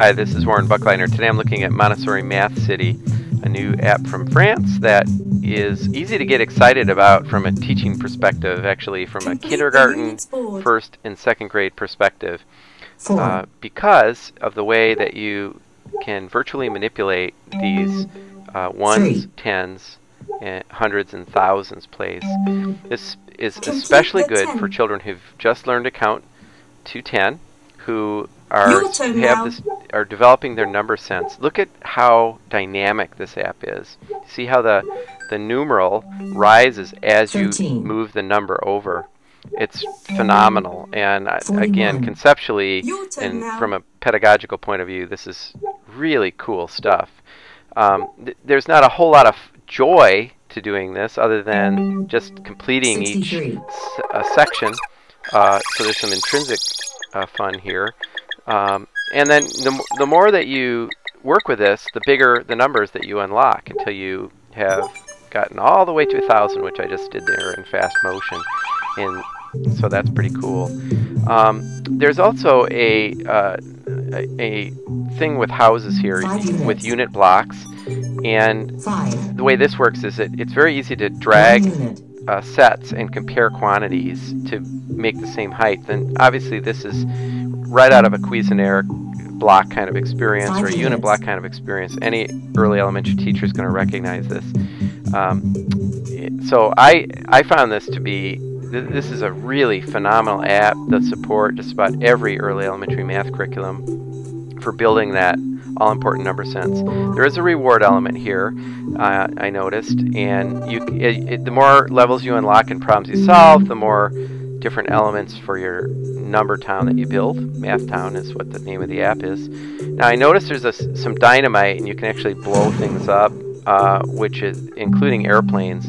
Hi, this is Warren Buckleitner. Today I'm looking at Montessori Math City, a new app from France that is easy to get excited about from a teaching perspective, actually from a kindergarten, first and second grade perspective, uh, because of the way that you can virtually manipulate these uh, ones, tens, and hundreds and thousands plays. This is especially good for children who've just learned to count to 10, who are have this are developing their number sense. Look at how dynamic this app is. See how the the numeral rises as 13. you move the number over. It's phenomenal, and uh, again, conceptually and now. from a pedagogical point of view, this is really cool stuff. Um, th there's not a whole lot of joy to doing this other than just completing 63. each section. Uh, so there's some intrinsic uh, fun here. Um, and then the, the more that you work with this, the bigger the numbers that you unlock until you have gotten all the way to a thousand, which I just did there in fast motion. And so that's pretty cool. Um, there's also a, uh, a, a thing with houses here with unit blocks. And Five. the way this works is that it's very easy to drag uh, sets and compare quantities to make the same height. And obviously this is right out of a Cuisenaire block kind of experience or a unit block kind of experience. Any early elementary teacher is going to recognize this. Um, so I I found this to be th this is a really phenomenal app that support just about every early elementary math curriculum for building that all important number sense. There is a reward element here, uh, I noticed, and you it, it, the more levels you unlock and problems you solve, the more different elements for your number town that you build. Math Town is what the name of the app is. Now I noticed there's a, some dynamite and you can actually blow things up, uh, which is including airplanes.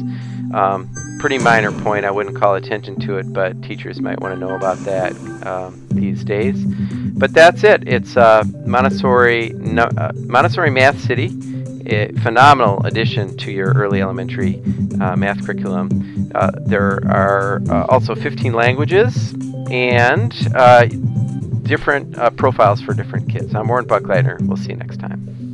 Um, pretty minor point. I wouldn't call attention to it, but teachers might want to know about that um, these days. But that's it. It's uh, Montessori no, uh, Montessori Math City a phenomenal addition to your early elementary uh, math curriculum. Uh, there are uh, also 15 languages and uh, different uh, profiles for different kids. I'm Warren Buckleitner. We'll see you next time.